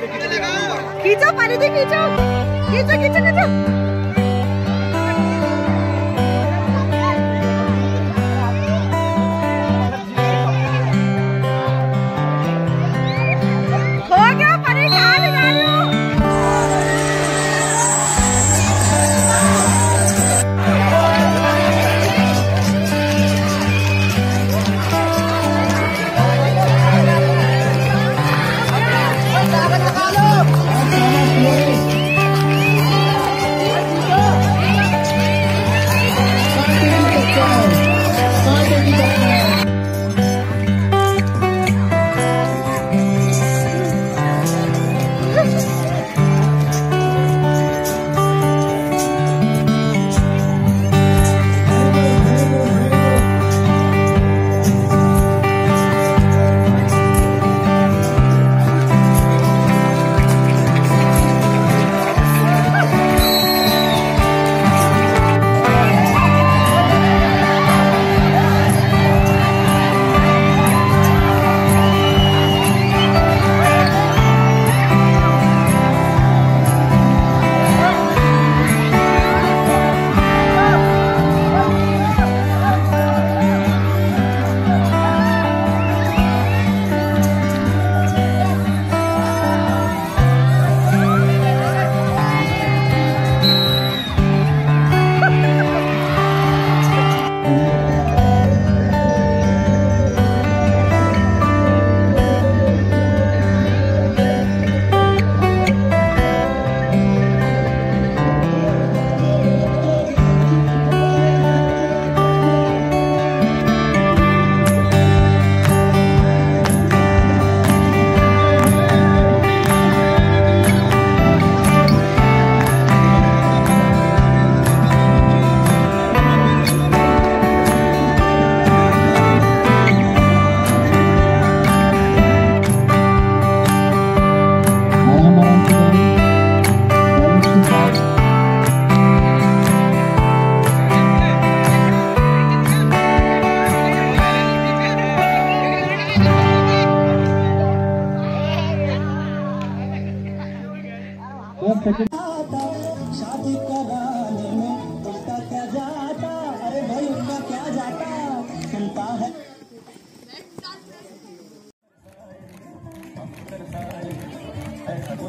खींचो पानी से खींचो। खींचो खींचो खींचो